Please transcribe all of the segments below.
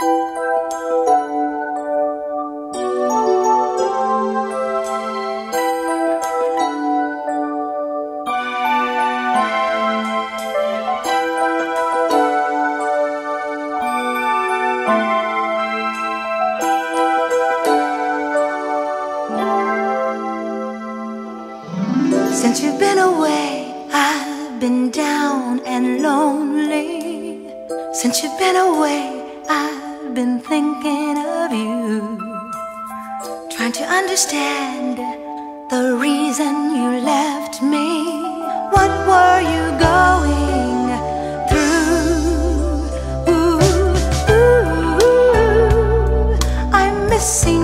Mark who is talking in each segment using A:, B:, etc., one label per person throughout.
A: Since you've been away, I've been down and lonely. Since you've been away, been thinking of you. Trying to understand the reason you left me. What were you going through? Ooh, ooh, ooh, I'm missing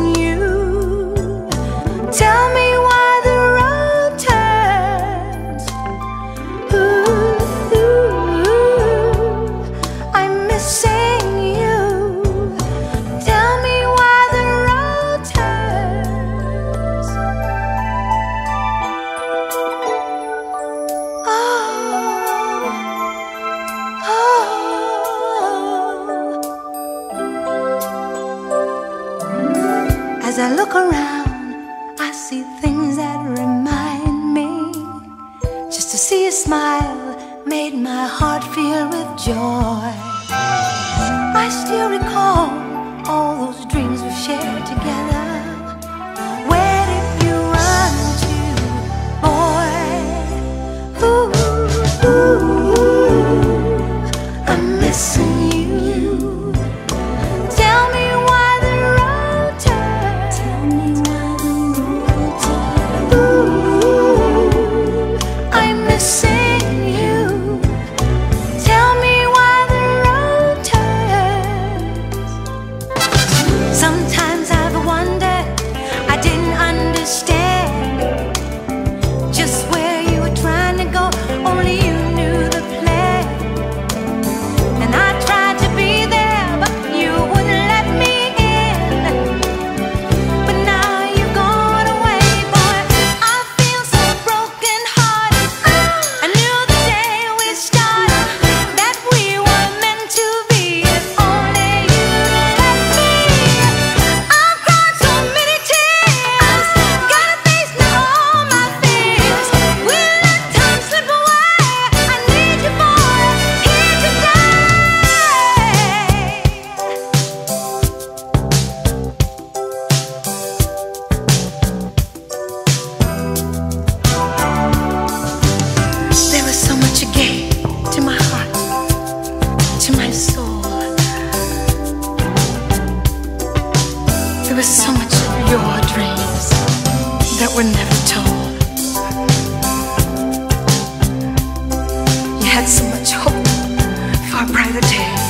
A: As I look around, I see things that remind me. Just to see a smile made my heart fill with joy. I still recall all those dreams we shared together. Say. There was so much of your dreams that were never told. You had so much hope for a brighter day.